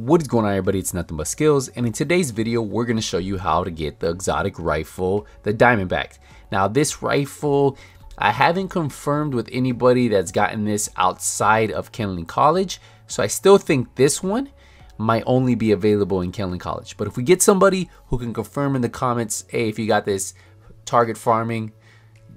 What is going on everybody, it's Nothing But Skillz, and in today's video, we're going to show you how to get the exotic rifle, the Diamondback. Now this rifle, I haven't confirmed with anybody that's gotten this outside of Kenly College, so I still think this one might only be available in Kenly College. But if we get somebody who can confirm in the comments, hey, if you got this target farming,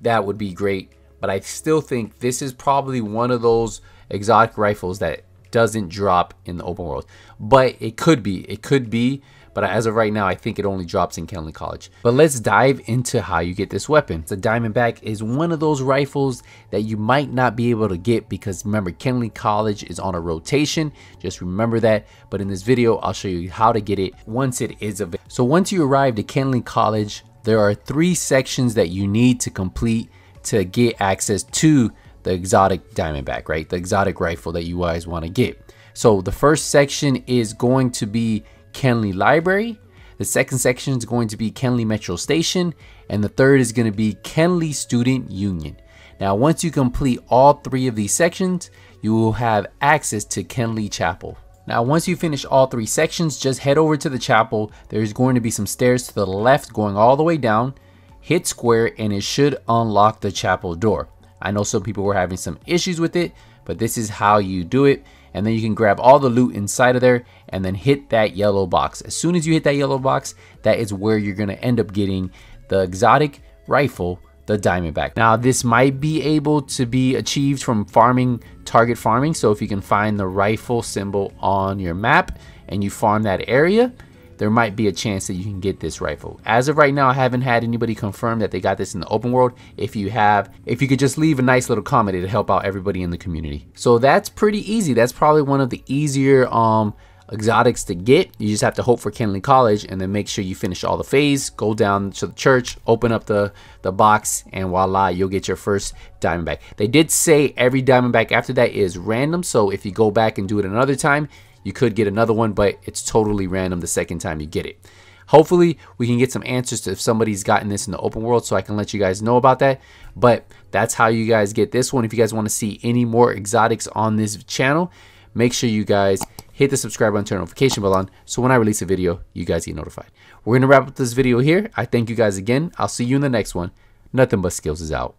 that would be great. But I still think this is probably one of those exotic rifles that doesn't drop in the open world. But it could be. It could be. But as of right now, I think it only drops in Kenly College. But let's dive into how you get this weapon. The Diamondback is one of those rifles that you might not be able to get because remember, Kenly College is on a rotation. Just remember that. But in this video, I'll show you how to get it once it is available. So once you arrive to Kenly College, there are three sections that you need to complete to get access to the exotic diamondback, right? The exotic rifle that you guys want to get. So the first section is going to be Kenly Library. The second section is going to be Kenly Metro Station. And the third is going to be Kenly Student Union. Now, once you complete all three of these sections, you will have access to Kenly Chapel. Now, once you finish all three sections, just head over to the chapel. There's going to be some stairs to the left going all the way down. Hit square and it should unlock the chapel door. I know some people were having some issues with it, but this is how you do it. And then you can grab all the loot inside of there and then hit that yellow box. As soon as you hit that yellow box, that is where you're gonna end up getting the exotic rifle, the Diamondback. Now this might be able to be achieved from farming, target farming. So if you can find the rifle symbol on your map and you farm that area, there might be a chance that you can get this rifle. As of right now, I haven't had anybody confirm that they got this in the open world. If you have, if you could just leave a nice little comment, it'll help out everybody in the community. So that's pretty easy. That's probably one of the easier um, exotics to get. You just have to hope for Kenly College and then make sure you finish all the phase, go down to the church, open up the, the box, and voila, you'll get your first Diamondback. They did say every Diamondback after that is random, so if you go back and do it another time, you could get another one, but it's totally random the second time you get it. Hopefully, we can get some answers to if somebody's gotten this in the open world so I can let you guys know about that. But that's how you guys get this one. If you guys want to see any more exotics on this channel, make sure you guys hit the subscribe button, turn notification bell on, so when I release a video, you guys get notified. We're going to wrap up this video here. I thank you guys again. I'll see you in the next one. Nothing but skills is out.